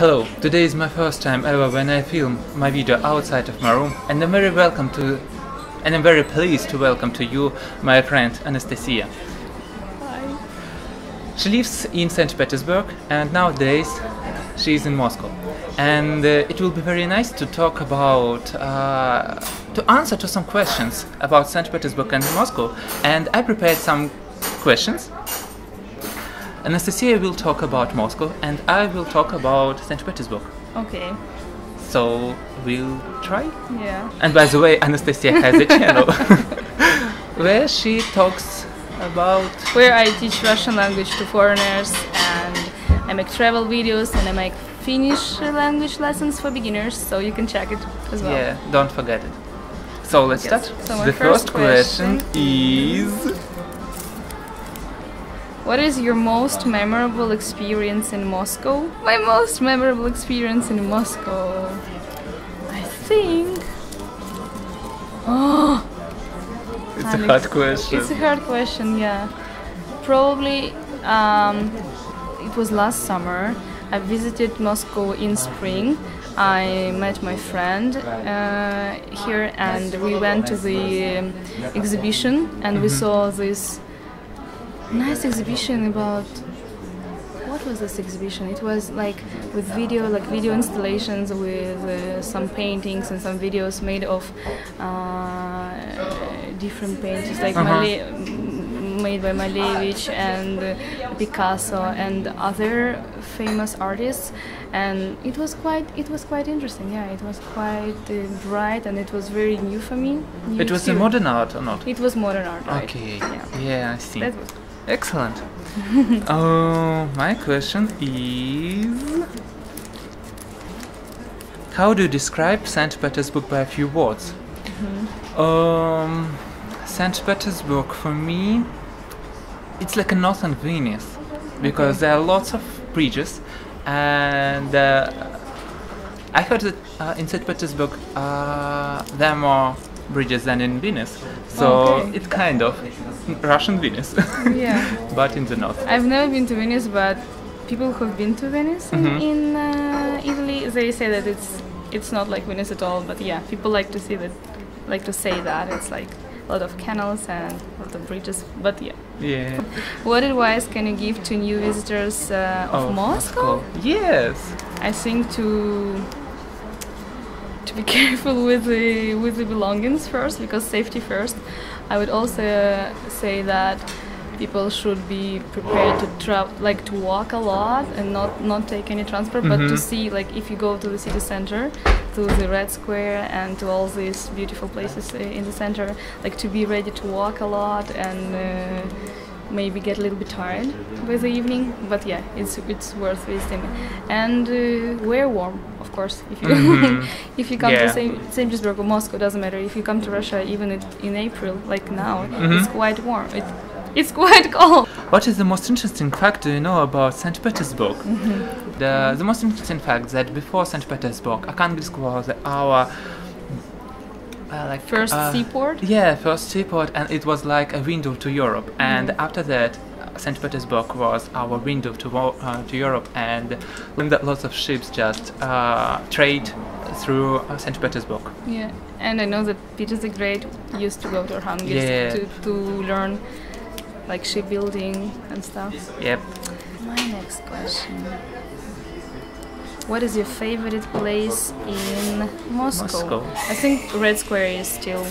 Hello, today is my first time ever when I film my video outside of my room and I'm very welcome to and I'm very pleased to welcome to you my friend Anastasia. Hi. She lives in St. Petersburg and nowadays she is in Moscow. And uh, it will be very nice to talk about, uh, to answer to some questions about St. Petersburg and Moscow. And I prepared some questions. Anastasia will talk about Moscow and I will talk about St. Petersburg. Okay. So we'll try. Yeah. And by the way, Anastasia has a channel where she talks about Where I teach Russian language to foreigners and I make travel videos and I make Finnish language lessons for beginners, so you can check it as well. Yeah, don't forget it. So let's Yes. start. So the first first question question is What is your most memorable experience in Moscow? My most memorable experience in Moscow. I think. Oh, it's Alex, a hard question. It's a hard question, yeah. Probably um, it was last summer. I visited Moscow in spring. I met my friend uh, here and we went to the um, exhibition and we saw this nice exhibition about what was this exhibition? It was like with video, like video installations with uh, some paintings and some videos made of uh, different paintings, like Uh-huh. Male- made by Malevich and uh, Picasso and other famous artists. And it was quite, it was quite interesting. Yeah, it was quite uh, bright and it was very new for me. new It was a modern art or not? It was modern art, right? Okay. Yeah. Yeah, I see. Excellent. uh, my question is How do you describe St. Petersburg by a few words? Mm-hmm. Um, St. Petersburg for me, it's like a northern Venice because Okay. there are lots of bridges, and uh, I heard that uh, in St. Petersburg uh, there are more bridges than in Venice, so Okay. it's kind of Russian Venice, yeah. but in the north. I've never been to Venice, but people who've been to Venice in, Mhm. in uh, Italy, they say that it's it's not like Venice at all. But yeah, people like to see that, like to say that it's like a lot of canals and a lot of bridges. But yeah, Yeah. what advice can you give to new visitors uh, of Oh, Moscow? Yes. I think to to be careful with the with the belongings first because safety first. I would also say that people should be prepared to travel like to walk a lot and not not take any transport but to Mhm. see like if you go to the city center to the red square and to all these beautiful places uh, in the center like to be ready to walk a lot and uh, maybe get a little bit tired by the evening but yeah it's it's worth visiting and uh, wear warm of course if you Mhm. if you come Yeah. to St. St. Petersburg or Moscow doesn't matter if you come to Russia even it, in April like now Mhm. it's quite warm it, it's quite cold What is the most interesting fact do you know about St. Petersburg? The, the most interesting fact that before St. Petersburg, Arkhangelsk was our uh, like first uh, seaport Yeah, first seaport, and it was like a window to Europe. And Mm-hmm. after that, St. Petersburg was our window to uh, to Europe, and lots of ships just uh, trade through uh, St. Petersburg. yeah and I know that Peter the Great used to go to Arkhangels Yeah. to, to learn like shipbuilding and stuff Yep. My next question. What is your favorite place in Moscow? Moscow. I think Red Square is still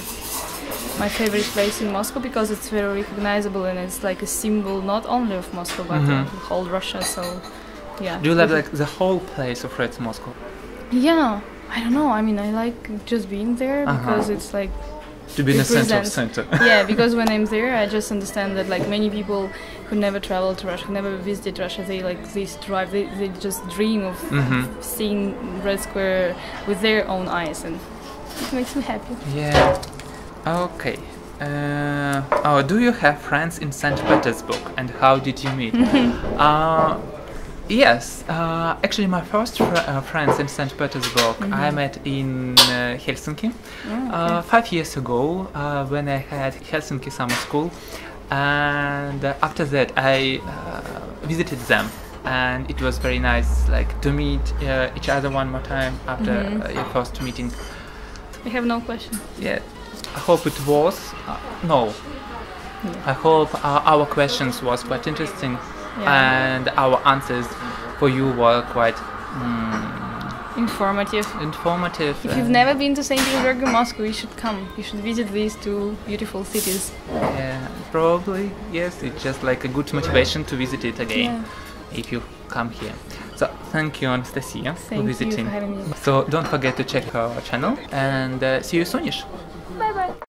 my favorite place in Moscow because it's very recognizable and it's like a symbol not only of Moscow but Mhm. of whole Russia. So, yeah. Do you like like the whole place of Red Moscow? Yeah, I don't know. I mean, I like just being there Uh-huh. because it's like To be in the center of center. yeah, because when I'm there, I just understand that like many people who never traveled to Russia, who never visited Russia, they like this drive, they, they just dream of Mhm. seeing Red Square with their own eyes, and it makes me happy. Yeah. Okay. Uh, oh, do you have friends in St. Petersburg, and how did you meet? uh, yes. Uh, actually, my first fr- uh, friends in St. Petersburg I met in uh, Helsinki Oh, uh, five years ago uh, when I had Helsinki summer school, and uh, after that I uh, visited them and it was very nice, like to meet uh, each other one more time after Mhm. uh, your first meeting. I have no question. Yeah, I hope it was. Uh, no, I hope uh, our questions was quite interesting, Yeah. and our answers for you were quite mm, Informative. informative. If you've never been to St. Petersburg or Moscow, you should come. You should visit these two beautiful cities. Yeah, probably yes. It's just like a good motivation to visit it again if you come here. So thank you, Anastasia, for Thank you visiting. for having me. So don't forget to check our channel and uh, see you soonish.